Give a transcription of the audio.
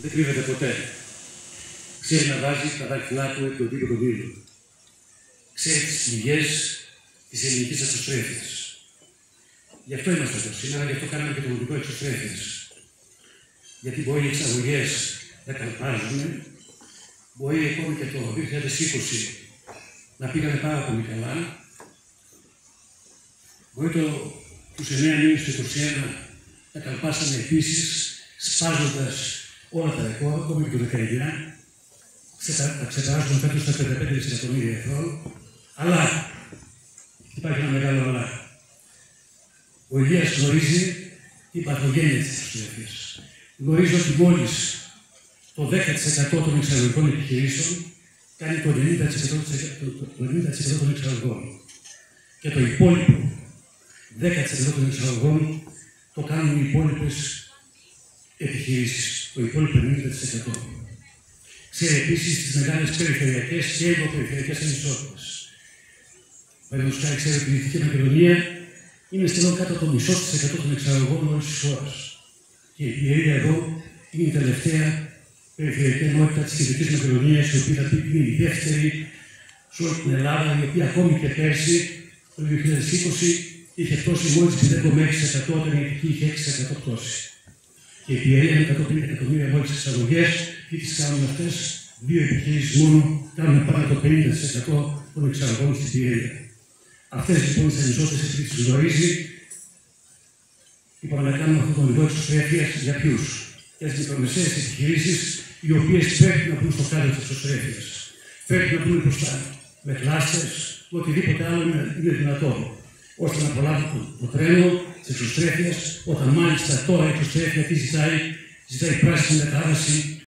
Δεν κρύβεται ποτέ. Ξέρει να βάζει τα δάχτυλά του επί οτιδήποτε βίντεο. Ξέρει τις πληγέ της ελληνικής εξωστρέφειας. Γι' αυτό είμαστε εδώ σήμερα, γι' αυτό κάναμε και το μοντικό εξωστρέφειας. Γιατί μπορεί οι εξαγωγές να καλπάζουν, μπορεί ακόμη και το 2020 να πήγανε πάρα πολύ καλά, μπορεί το, τους 9 μήνες του 2021 να καλπάσανε επίσης, σπάζοντας όλα τα ρεκόρ, ακόμη και το 19, θα ξεπεράσουμε φέτος τα 55 δισεκατομμύρια ευρώ, αλλά υπάρχει ένα μεγάλο αλλά. Ο Ηλίας γνωρίζει την παθογένεια της εξουσίας. Γνωρίζει ότι μόλις το 10% των εξαγωγικών επιχειρήσεων κάνει το 90%, των εξαγωγών. Και το υπόλοιπο 10% των εξαγωγών το κάνουν οι υπόλοιπες επιχειρήσεις. Το υπόλοιπο 90%. Ξέρει επίσης τις μεγάλες περιφερειακές και ενδοπεριφερειακέ ανισότητες. Παραδείγματος χάρη, ξέρει ότι η Δυτική Μακεδονία είναι σχεδόν κάτω από το μισό της εκατό των εξαγωγών όλης της χώρας. Και η Πιερία εδώ είναι η τελευταία περιφερειακή ενότητα της Κεντρικής Μακεδονίας, η οποία θα πει είναι η δεύτερη σε όλη την Ελλάδα, η οποία ακόμη και πέρσι, το 2020, είχε πτώσει μόλις 0,6% όταν η Εθνική είχε 6% πτώση. Και η Πιερία με 150 εκατομμύρια μόλι εξαγωγέ, και τι κάνουν αυτές, δύο επιχειρήσεις μόνο κάνουν πάνω από το 50% των εξαγωγών στην Πιερία. Αυτές λοιπόν τι ανισότητε επειδή τι γνωρίζει, είπαμε να κάνουμε αυτό το niveau εξωστρέφεια για ποιους; Για τις μικρομεσαίες επιχειρήσεις, οι οποίες πρέπει να μπουν στο κάδρο της εξωστρέφεια. Πρέπει να μπουν μπροστά με κλάστερ, με οτιδήποτε άλλο είναι, είναι δυνατό. Ώστε να προλάβουν το, τρένο της εξωστρέφεια, όταν μάλιστα τώρα η εξωστρέφεια τι ζητάει, ζητάει πράσινη μετάβαση